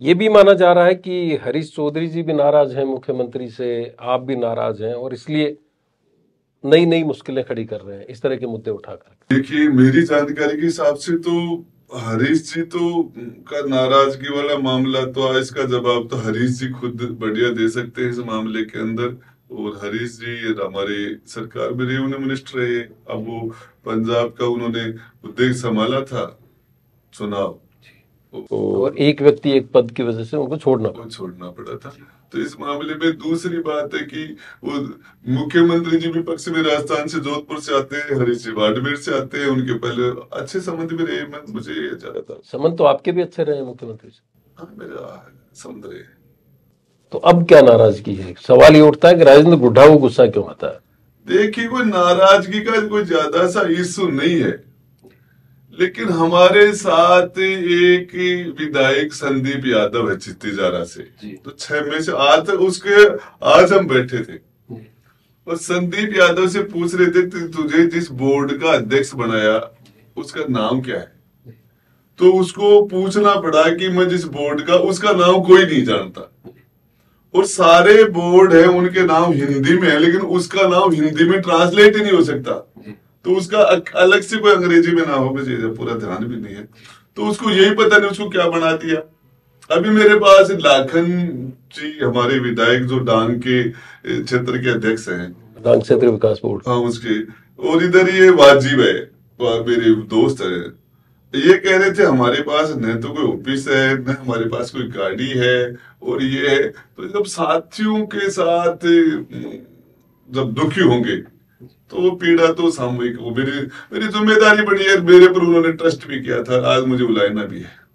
ये भी माना जा रहा है कि हरीश चौधरी जी भी नाराज़ हैं, मुख्यमंत्री से आप भी नाराज़ हैं और इसलिए नई नई मुश्किलें खड़ी कर रहे हैं। इस तरह के मुद्दे उठाकर। देखिए, मेरी जानकारी के हिसाब से तो हरीश जी तो का नाराज़गी वाला मामला तो इसका जवाब तो हरीश जी खुद बढ़िया दे सकते हैं इस मामले के अंदर और हरीश जी हमारे सरकार में रहे, उन्हें मिनिस्टर रहे। अब वो पंजाब का उन्होंने उद्योग संभाला था चुनाव। और एक व्यक्ति एक पद की वजह से उनको छोड़ना पड़ा। छोड़ना पड़ा था। तो इस मामले में दूसरी बात है कि वो मुख्यमंत्री जी विपक्ष में राजस्थान से जोधपुर से आते हैं हरीश जी बाड़मेर से आते हैं उनके पहले अच्छे संबंध भी रहे। मैं मुझे ये चाहता था। संबंध तो आपके भी अच्छे रहे मुख्यमंत्री से। हाँ मेरा संबंध रहे। तो अब क्या नाराज़गी है? सवाल ये उठता है कि राजेंद्र बुढ़ा को गुस्सा क्यों आता है? देखिए कोई नाराज़गी का कोई ज़्यादा सा इशू नहीं है। लेकिन हमारे साथ एक विधायक संदीप यादव है चित्ती चित्तीजारा से। तो छह में से आज उसके आज हम बैठे थे। और संदीप यादव से पूछ रहे थे तुझे जिस बोर्ड का अध्यक्ष बनाया उसका नाम क्या है? तो उसको पूछना पड़ा कि मैं जिस बोर्ड का उसका नाम कोई नहीं जानता। और सारे बोर्ड है उनके नाम हिंदी में है लेकिन उसका नाम हिंदी में ट्रांसलेट ही नहीं हो सकता। तो उसका अलग से कोई अंग्रेज़ी में ना हो मुझे पूरा ध्यान भी नहीं है। तो उसको यही पता नहीं उसको क्या बना दिया। अभी मेरे पास लाखन जी हमारे विधायक जो डांग के क्षेत्र के अध्यक्ष हैं। डांग क्षेत्र विकास बोर्ड। हाँ उसके। और इधर ये वाजिब है मेरे दोस्त है। ये कह रहे थे हमारे पास न तो कोई ऑफ़िस है न हमारे पास कोई गाड़ी है और ये है। तो जब साथियों के साथ जब दुखी होंगे तो वो पीड़ा तो सामूहिक, वो मेरी मेरी ज़िम्मेदारी बड़ी है, मेरे पर उन्होंने ट्रस्ट भी किया था, आज मुझे बुलाना भी है।